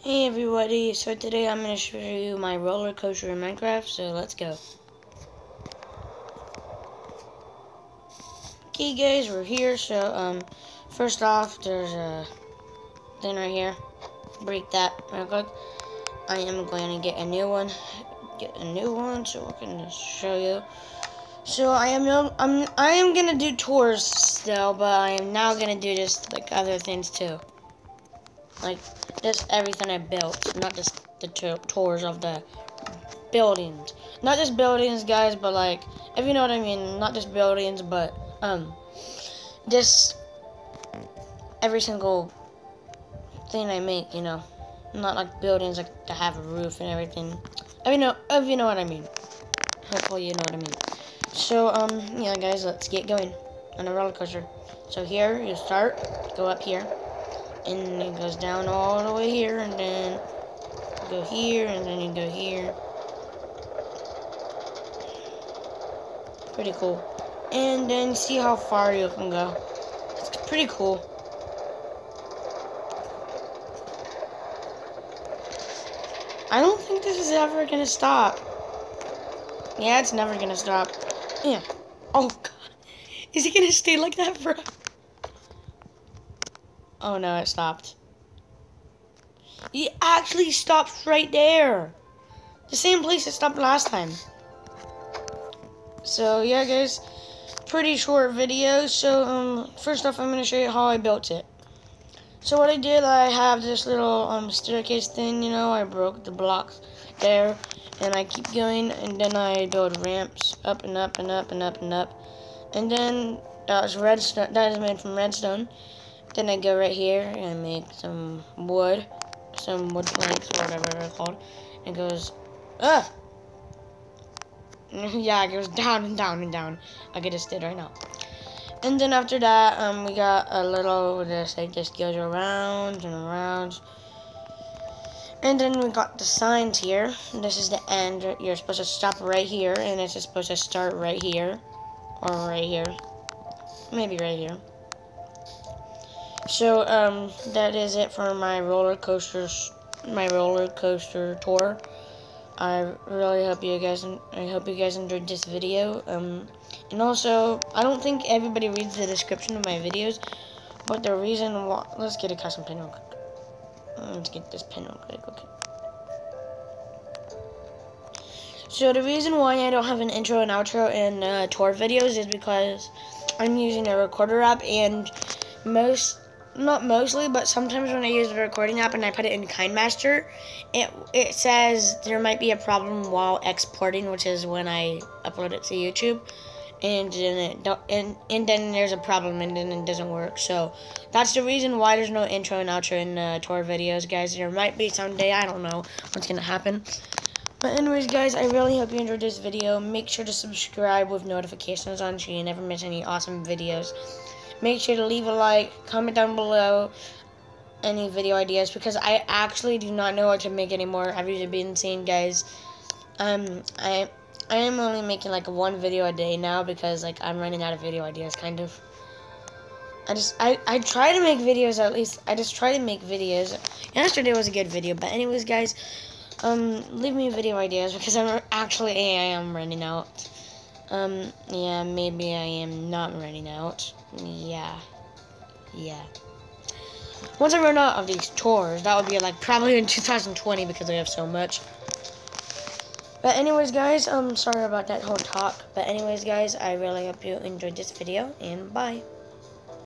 Hey everybody, so today I'm going to show you my roller coaster in Minecraft, so let's go. Okay guys, we're here, so um, first off, there's a thing right here. Break that real quick. I am going to get a new one, get a new one, so I can show you. So I am no, I'm I am gonna do tours still, but I am now gonna do just like other things too. Like just everything I built, not just the tours of the buildings. Not just buildings, guys, but like, if you know what I mean, not just buildings, but um, just every single thing I make, you know, not like buildings like to have a roof and everything. If you know, if you know what I mean. Hopefully you know what I mean. So um, yeah, guys, let's get going on a roller coaster. So here you start, go up here and it goes down all the way here and then go here and then you go here. Pretty cool. And then see how far you can go. It's pretty cool. I don't think this is ever gonna stop. Yeah it's never gonna stop. Yeah. Oh god. Is it gonna stay like that forever Oh no, it stopped. It actually stopped right there. The same place it stopped last time. So yeah guys, pretty short video. So um, first off I'm to show you how I built it. So what I did, I have this little um, staircase thing, you know, I broke the blocks there. And I keep going and then I build ramps up and up and up and up and up. And then that was redstone, that is made from redstone. Then I go right here and make some wood, some wood planks, whatever they're called. It goes, ah! yeah, it goes down and down and down, I get just did right now. And then after that, um, we got a little, this, it just goes around and around. And then we got the signs here. This is the end. You're supposed to stop right here, and it's supposed to start right here. Or right here. Maybe right here. So um, that is it for my roller coasters, my roller coaster tour. I really hope you guys, I hope you guys enjoyed this video. Um, and also, I don't think everybody reads the description of my videos, but the reason why, let's get a custom pin real quick. Let's get this pin real quick, okay. So the reason why I don't have an intro and outro in uh, tour videos is because I'm using a recorder app and most not mostly, but sometimes when I use the recording app and I put it in KineMaster, it it says there might be a problem while exporting, which is when I upload it to YouTube, and then it don't, and and then there's a problem and then it doesn't work. So that's the reason why there's no intro and outro in uh, tour videos, guys. There might be someday. I don't know what's gonna happen. But anyways, guys, I really hope you enjoyed this video. Make sure to subscribe with notifications on so you never miss any awesome videos. Make sure to leave a like, comment down below any video ideas because I actually do not know what to make anymore. Have you been seeing, guys? Um, I I am only making like one video a day now because like I'm running out of video ideas, kind of. I just I I try to make videos at least. I just try to make videos. Yesterday was a good video, but anyways, guys, um, leave me video ideas because I'm actually I am running out. Um, yeah, maybe I am not running out. Yeah. Yeah. Once I run out of these tours, that would be like probably in 2020 because I have so much. But anyways, guys, I'm um, sorry about that whole talk. But anyways, guys, I really hope you enjoyed this video, and bye.